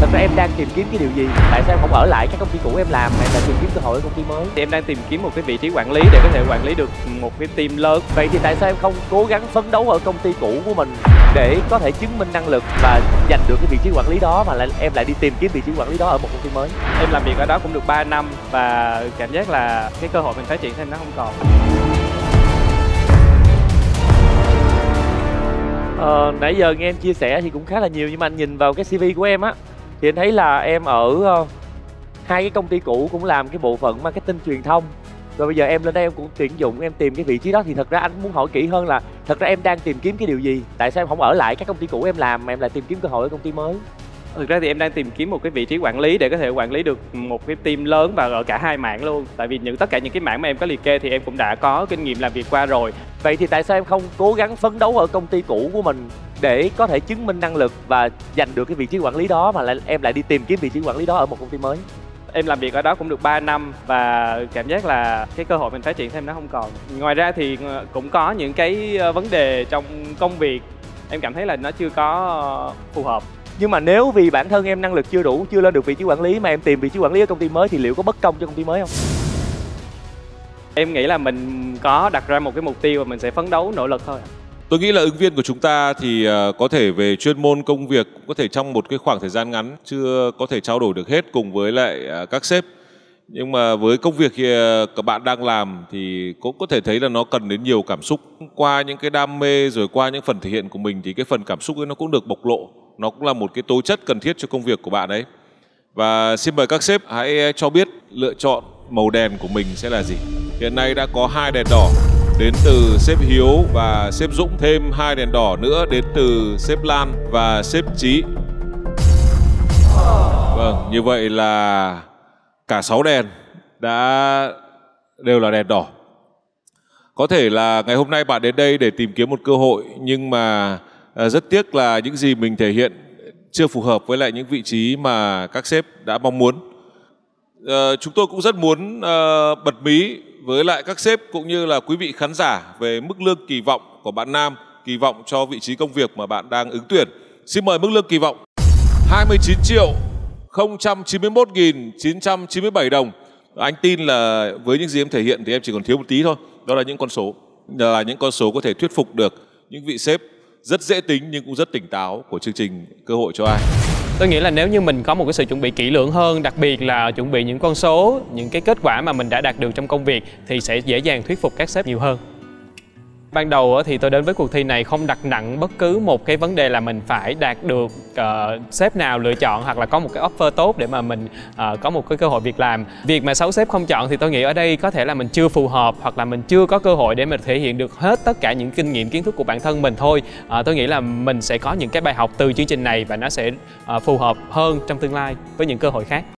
thật ra em đang tìm kiếm cái điều gì? Tại sao em không ở lại các công ty cũ em làm mà em lại tìm kiếm cơ hội ở công ty mới? Thì em đang tìm kiếm một cái vị trí quản lý để có thể quản lý được một cái team lớn. Vậy thì tại sao em không cố gắng phấn đấu ở công ty cũ của mình để có thể chứng minh năng lực và giành được cái vị trí quản lý đó mà lại em lại đi tìm kiếm vị trí quản lý đó ở một công ty mới? Em làm việc ở đó cũng được 3 năm và cảm giác là cái cơ hội mình phát triển thêm nó không còn. Ờ, nãy giờ nghe em chia sẻ thì cũng khá là nhiều nhưng mà anh nhìn vào cái CV của em á thì anh thấy là em ở ờ, hai cái công ty cũ cũng làm cái bộ phận marketing truyền thông. Rồi bây giờ em lên đây em cũng tuyển dụng em tìm cái vị trí đó thì thật ra anh muốn hỏi kỹ hơn là thật ra em đang tìm kiếm cái điều gì? Tại sao em không ở lại các công ty cũ em làm mà em lại tìm kiếm cơ hội ở công ty mới? Thực ra thì em đang tìm kiếm một cái vị trí quản lý để có thể quản lý được một cái team lớn và ở cả hai mảng luôn. Tại vì những tất cả những cái mảng mà em có liệt kê thì em cũng đã có kinh nghiệm làm việc qua rồi. Vậy thì tại sao em không cố gắng phấn đấu ở công ty cũ của mình để có thể chứng minh năng lực và giành được cái vị trí quản lý đó mà lại em lại đi tìm kiếm vị trí quản lý đó ở một công ty mới. Em làm việc ở đó cũng được 3 năm và cảm giác là cái cơ hội mình phát triển thêm nó không còn. Ngoài ra thì ờ, cũng có những cái ờ, vấn đề trong công việc em cảm thấy là nó chưa có phù hợp. Nhưng mà nếu vì bản thân em năng lực chưa đủ chưa lên được vị trí quản lý mà em tìm vị trí quản lý ở công ty mới thì liệu có bất công cho công ty mới không? Em nghĩ là mình có đặt ra một cái mục tiêu và mình sẽ phấn đấu nỗ lực thôi Tôi nghĩ là ứng viên của chúng ta thì ờ, có thể về chuyên môn công việc cũng có thể trong một cái khoảng thời gian ngắn, chưa có thể trao đổi được hết cùng với lại ờ, các sếp. Nhưng mà với công việc kia ờ, các bạn đang làm thì cũng có thể thấy là nó cần đến nhiều cảm xúc. Qua những cái đam mê rồi qua những phần thể hiện của mình thì cái phần cảm xúc ấy nó cũng được bộc lộ. Nó cũng là một cái tố chất cần thiết cho công việc của bạn ấy. Và xin mời các sếp hãy cho biết lựa chọn màu đèn của mình sẽ là gì. Hiện nay đã có hai đèn đỏ đến từ sếp Hiếu và sếp Dũng thêm hai đèn đỏ nữa đến từ sếp Lan và sếp Trí. Vâng, như vậy là cả 6 đèn đã đều là đèn đỏ. Có thể là ngày hôm nay bạn đến đây để tìm kiếm một cơ hội nhưng mà à, rất tiếc là những gì mình thể hiện chưa phù hợp với lại những vị trí mà các sếp đã mong muốn. Ờ, chúng tôi cũng rất muốn ờ, bật mí với lại các sếp cũng như là quý vị khán giả về mức lương kỳ vọng của bạn Nam, kỳ vọng cho vị trí công việc mà bạn đang ứng tuyển. Xin mời mức lương kỳ vọng 29 triệu 091.997 đồng. Anh tin là với những gì em thể hiện thì em chỉ còn thiếu một tí thôi. Đó là những con số. Là những con số có thể thuyết phục được những vị sếp rất dễ tính nhưng cũng rất tỉnh táo của chương trình cơ hội cho ai tôi nghĩ là nếu như mình có một cái sự chuẩn bị kỹ lưỡng hơn, đặc biệt là chuẩn bị những con số, những cái kết quả mà mình đã đạt được trong công việc thì sẽ dễ dàng thuyết phục các sếp nhiều hơn ban đầu thì tôi đến với cuộc thi này không đặt nặng bất cứ một cái vấn đề là mình phải đạt được uh, sếp nào lựa chọn hoặc là có một cái offer tốt để mà mình uh, có một cái cơ hội việc làm. Việc mà sáu sếp không chọn thì tôi nghĩ ở đây có thể là mình chưa phù hợp hoặc là mình chưa có cơ hội để mình thể hiện được hết tất cả những kinh nghiệm kiến thức của bản thân mình thôi. Uh, tôi nghĩ là mình sẽ có những cái bài học từ chương trình này và nó sẽ uh, phù hợp hơn trong tương lai với những cơ hội khác.